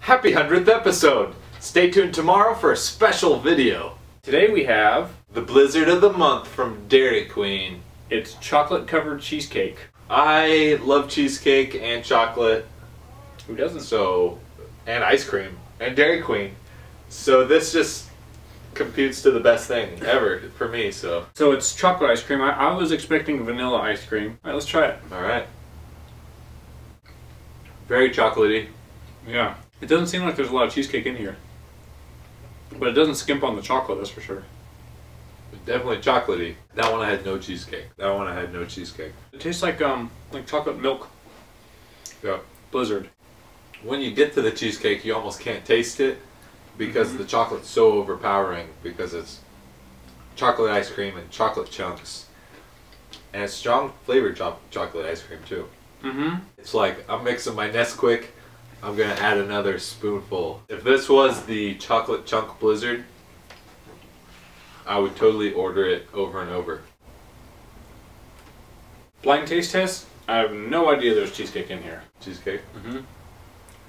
Happy 100th episode! Stay tuned tomorrow for a special video. Today we have The Blizzard of the Month from Dairy Queen. it's chocolate covered cheesecake. I love cheesecake and chocolate, Who doesn't? so, and ice cream, and Dairy Queen. So this just computes to the best thing ever for me, so. So it's chocolate ice cream. I, I was expecting vanilla ice cream. All right, let's try it. Alright. Very chocolatey. Yeah. It doesn't seem like there's a lot of cheesecake in here. But it doesn't skimp on the chocolate, that's for sure. Definitely chocolatey. That one I had no cheesecake. That one I had no cheesecake. It tastes like um like chocolate milk Yeah. blizzard. When you get to the cheesecake, you almost can't taste it because the chocolate's so overpowering because it's chocolate ice cream and chocolate chunks. And it's strong flavored cho- chocolate ice cream too. Mm-hmm. It's like I'm mixing my Nesquik. I'm gonna add another spoonful. If this was the chocolate chunk blizzard, I would totally order it over and over. Blind taste test. I have no idea there's cheesecake in here. Cheesecake. Mm-hmm.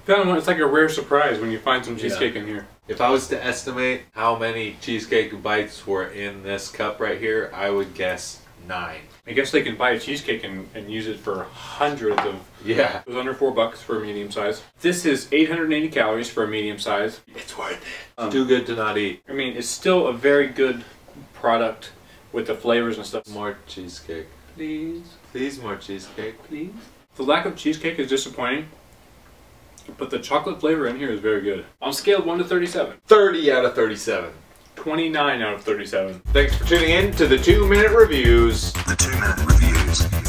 Found one. It's like a rare surprise when you find some cheesecake in here. If I was to estimate how many cheesecake bites were in this cup right here, I would guess nine. I guess they can buy a cheesecake and, and use it for hundreds of. Yeah. It was under four bucks for a medium size. This is 880 calories for a medium size. It's worth it. Um, Too good to not eat. I mean, it's still a very good product with the flavors and stuff. More cheesecake. Please, Please, more cheesecake. please. The lack of cheesecake is disappointing, but the chocolate flavor in here is very good. On a scale of 1 to 37, 30 out of 37. 29 out of 37. Thanks for tuning in to the two minute reviews. The two minute review.